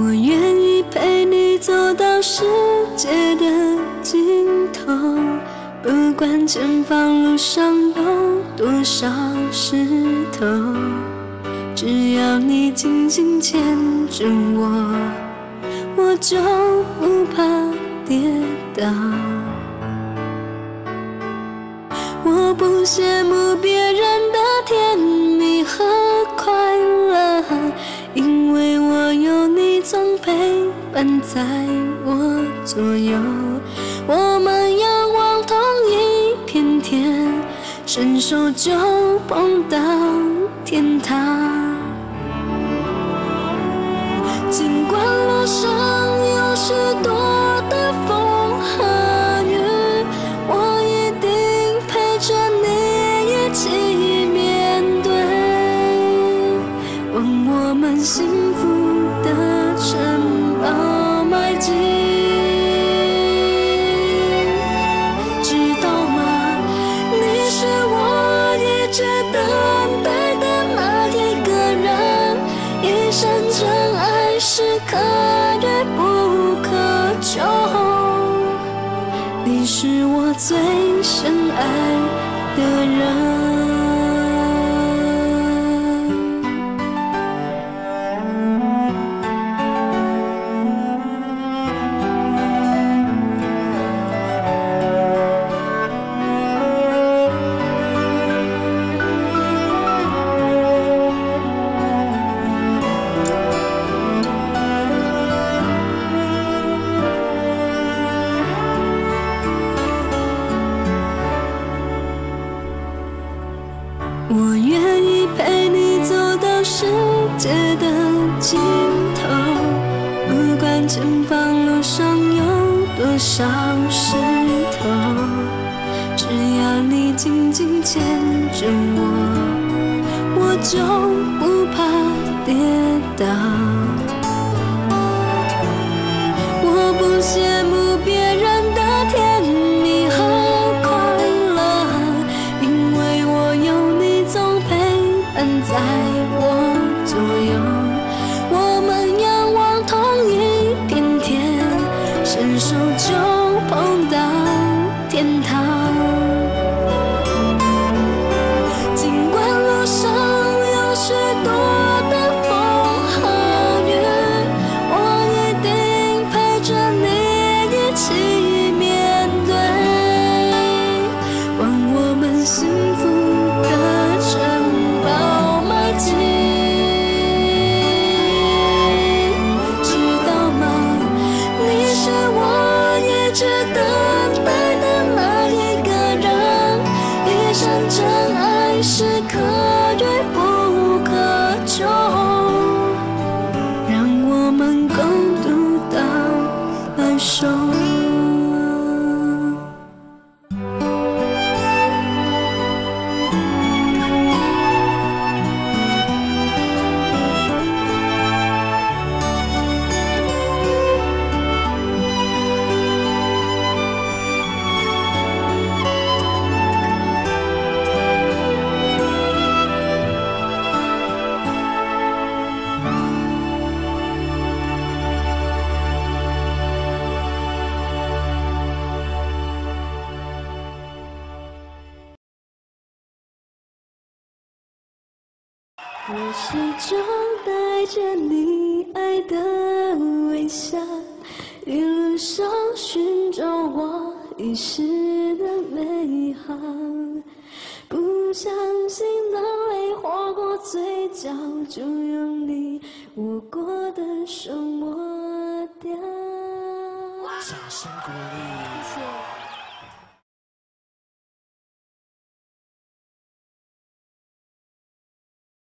我愿意陪你走到世界的尽头，不管前方路上有多少石头，只要你紧紧牵着我，我就不怕跌倒。我不羡慕别人的甜蜜和。伴在我左右。我们仰望同一片天，伸手就碰到天堂。尽管路上有许多的风和雨，我一定陪着你一起面对，往我们幸福的是我最深爱的人。我愿意陪你走到世界的尽头，不管前方路上有多少石头，只要你紧紧牵着我，我就不怕跌倒。我不羡我始终带着你爱的微笑，一路上寻找我遗失的美好。不相信当泪划过嘴角，就用你握过的手抹掉。掌声鼓励。